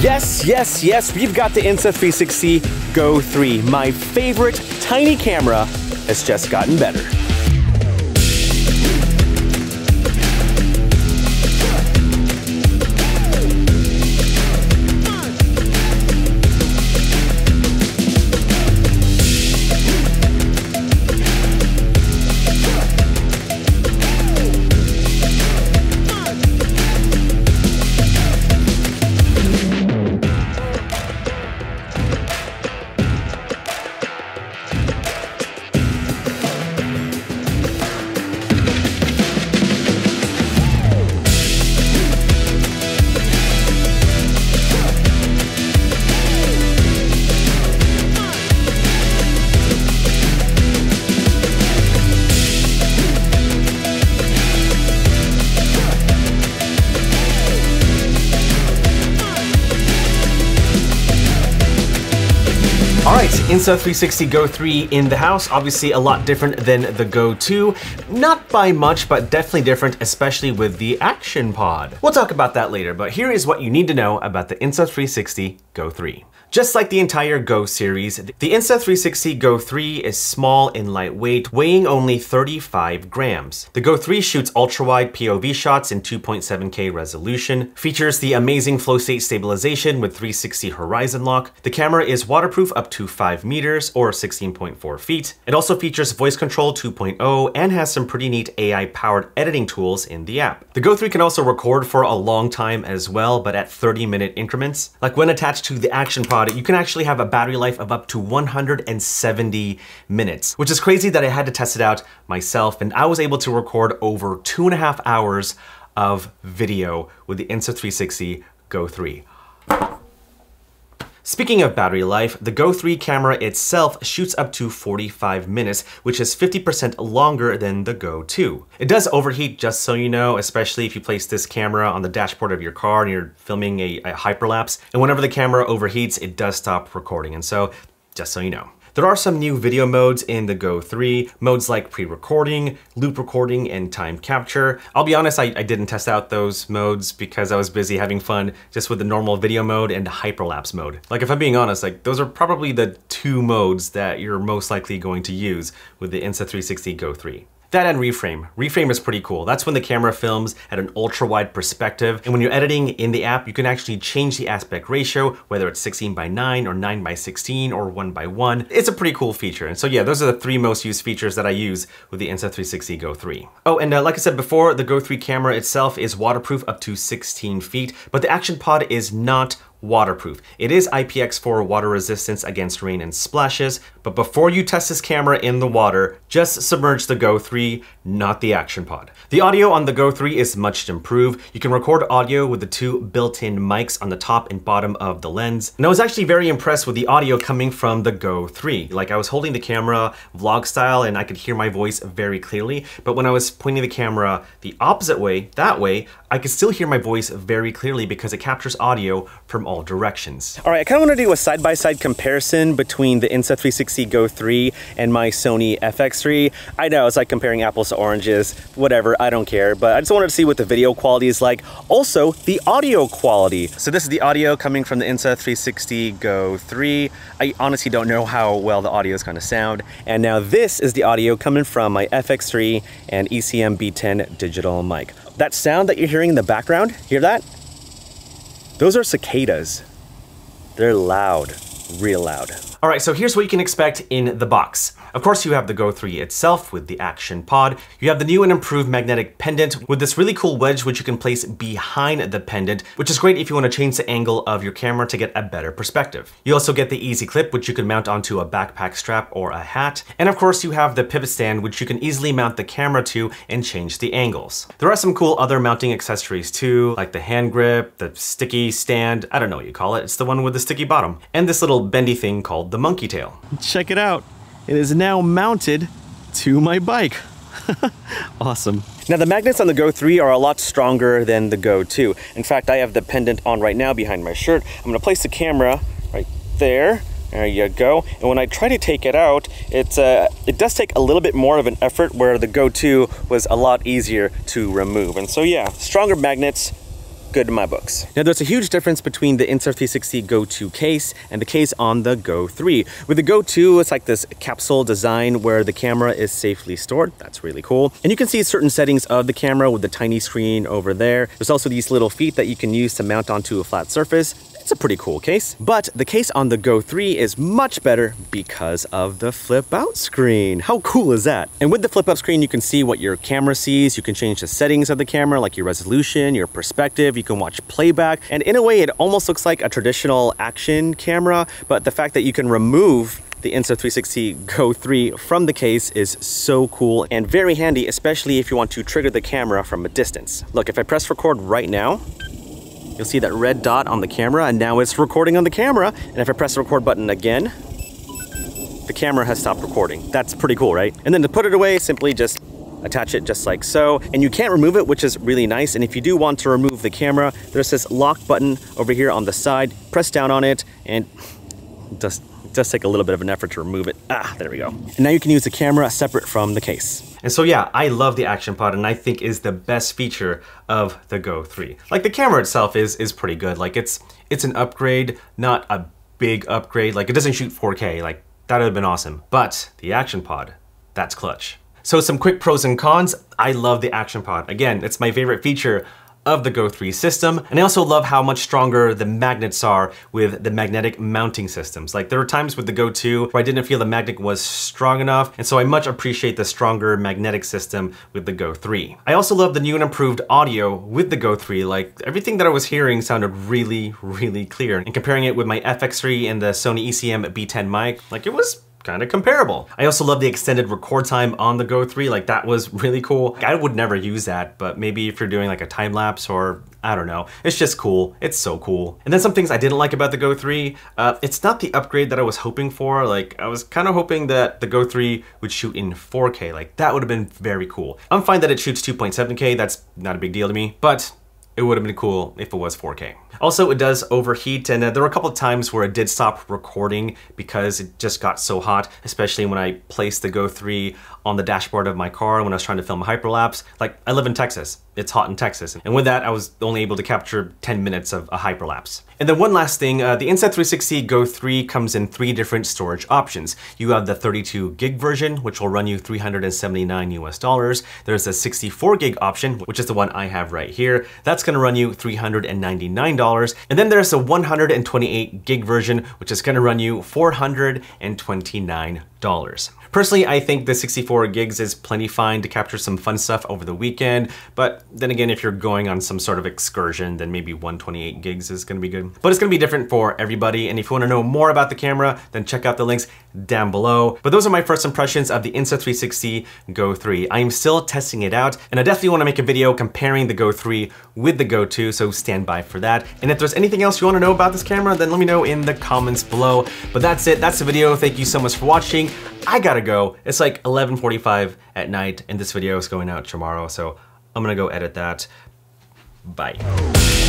Yes, yes, yes, we've got the Insta360 Go 3. My favorite tiny camera has just gotten better. Right, Insta360 Go 3 in the house. Obviously a lot different than the Go 2. Not by much, but definitely different, especially with the Action Pod. We'll talk about that later, but here is what you need to know about the Insta360 Go 3. Just like the entire Go series, the Insta360 Go 3 is small and lightweight, weighing only 35 grams. The Go 3 shoots ultra-wide POV shots in 2.7K resolution, features the amazing flow state stabilization with 360 horizon lock. The camera is waterproof up to 5 meters or 16.4 feet. It also features voice control 2.0 and has some pretty neat AI-powered editing tools in the app. The Go 3 can also record for a long time as well, but at 30 minute increments. Like when attached to the Action Pod you can actually have a battery life of up to 170 minutes, which is crazy that I had to test it out myself. And I was able to record over two and a half hours of video with the Insta360 Go 3. Speaking of battery life, the Go 3 camera itself shoots up to 45 minutes, which is 50% longer than the Go 2. It does overheat, just so you know, especially if you place this camera on the dashboard of your car and you're filming a, a hyperlapse. And whenever the camera overheats, it does stop recording. And so, just so you know. There are some new video modes in the Go 3, modes like pre-recording, loop recording, and time capture. I'll be honest, I, I, didn't test out those modes because I was busy having fun just with the normal video mode and hyperlapse mode. Like if I'm being honest, like those are probably the two modes that you're most likely going to use with the Insta360 Go 3. That and reframe. Reframe is pretty cool. That's when the camera films at an ultra wide perspective. And when you're editing in the app, you can actually change the aspect ratio, whether it's 16 by 9 or 9 by 16 or 1 by 1. It's a pretty cool feature. And so yeah, those are the three most used features that I use with the Insta360 Go 3. Oh, and uh, like I said before, the Go 3 camera itself is waterproof up to 16 feet, but the Action Pod is not waterproof. It is IPX4 water resistance against rain and splashes, but before you test this camera in the water, just submerge the Go 3, not the Action Pod. The audio on the Go 3 is much improved. You can record audio with the two built-in mics on the top and bottom of the lens. And I was actually very impressed with the audio coming from the Go 3. Like I was holding the camera vlog style and I could hear my voice very clearly, but when I was pointing the camera the opposite way, that way, I could still hear my voice very clearly because it captures audio from all directions. All right, I kind of want to do a side-by-side -side comparison between the Insta360 Go 3 and my Sony FX3. I know it's like comparing apples to oranges, whatever, I don't care, but I just wanted to see what the video quality is like. Also, the audio quality. So this is the audio coming from the Insta360 Go 3. I honestly don't know how well the audio is going to sound. And now this is the audio coming from my FX3 and ECM B10 digital mic. That sound that you're hearing in the background, hear that? Those are cicadas. They're loud, real loud. All right, so here's what you can expect in the box. Of course, you have the Go 3 itself with the Action Pod. You have the new and improved magnetic pendant with this really cool wedge which you can place behind the pendant, which is great if you want to change the angle of your camera to get a better perspective. You also get the easy clip which you can mount onto a backpack strap or a hat. And of course, you have the pivot stand which you can easily mount the camera to and change the angles. There are some cool other mounting accessories too, like the hand grip, the sticky stand, I don't know what you call it. It's the one with the sticky bottom. And this little bendy thing called the monkey tail. Check it out. It is now mounted to my bike. awesome. Now the magnets on the Go 3 are a lot stronger than the Go 2. In fact, I have the pendant on right now behind my shirt. I'm gonna place the camera right there. There you go. And when I try to take it out, it's, uh, it does take a little bit more of an effort where the Go 2 was a lot easier to remove. And so yeah, stronger magnets, good in my books. Now there's a huge difference between the Insta360 Go 2 case and the case on the Go 3. With the Go 2, it's like this capsule design where the camera is safely stored. That's really cool. And you can see certain settings of the camera with the tiny screen over there. There's also these little feet that you can use to mount onto a flat surface. It's a pretty cool case. But the case on the Go 3 is much better because of the flip out screen. How cool is that? And with the flip up screen, you can see what your camera sees. You can change the settings of the camera, like your resolution, your perspective. You can watch playback. And in a way, it almost looks like a traditional action camera, but the fact that you can remove the Insta360 Go 3 from the case is so cool and very handy, especially if you want to trigger the camera from a distance. Look, if I press record right now, You'll see that red dot on the camera and now it's recording on the camera. And if I press the record button again, the camera has stopped recording. That's pretty cool, right? And then to put it away, simply just attach it just like so. And you can't remove it, which is really nice. And if you do want to remove the camera, there's this lock button over here on the side. Press down on it and just does take a little bit of an effort to remove it. Ah, there we go. And now you can use the camera separate from the case. And so yeah, I love the Action Pod and I think is the best feature of the Go 3. Like the camera itself is is pretty good. Like it's it's an upgrade, not a big upgrade. Like it doesn't shoot 4K. Like that would have been awesome. But the Action Pod, that's clutch. So some quick pros and cons. I love the Action Pod. Again, it's my favorite feature of the Go 3 system. And I also love how much stronger the magnets are with the magnetic mounting systems. Like there were times with the Go 2 where I didn't feel the magnet was strong enough. And so I much appreciate the stronger magnetic system with the Go 3. I also love the new and improved audio with the Go 3. Like everything that I was hearing sounded really, really clear. And comparing it with my FX3 and the Sony ECM B10 mic, like it was kind of comparable. I also love the extended record time on the Go 3, like that was really cool. I would never use that, but maybe if you're doing like a time lapse or I don't know. It's just cool. It's so cool. And then some things I didn't like about the Go 3. Uh, it's not the upgrade that I was hoping for. Like, I was kind of hoping that the Go 3 would shoot in 4K. Like, that would have been very cool. I'm fine that it shoots 2.7K. That's not a big deal to me. But it would have been cool if it was 4K. Also, it does overheat, and uh, there were a couple of times where it did stop recording because it just got so hot, especially when I placed the Go 3 on the dashboard of my car when I was trying to film a hyperlapse. Like, I live in Texas. It's hot in Texas. And with that, I was only able to capture 10 minutes of a hyperlapse. And then one last thing, uh, the Insta360 Go 3 comes in three different storage options. You have the 32 gig version, which will run you 379 US dollars. There's a 64 gig option, which is the one I have right here. That's gonna run you $399. And then there's a 128 gig version, which is gonna run you $429. Personally, I think the 64 gigs is plenty fine to capture some fun stuff over the weekend, but then again, if you're going on some sort of excursion, then maybe 128 gigs is gonna be good. But it's gonna be different for everybody, and if you wanna know more about the camera, then check out the links down below. But those are my first impressions of the Insta360 Go 3. I am still testing it out, and I definitely wanna make a video comparing the Go 3 with the Go 2, so stand by for that. And if there's anything else you wanna know about this camera, then let me know in the comments below. But that's it, that's the video. Thank you so much for watching. I gotta go. It's like 11.45 at night and this video is going out tomorrow, so I'm gonna go edit that. Bye.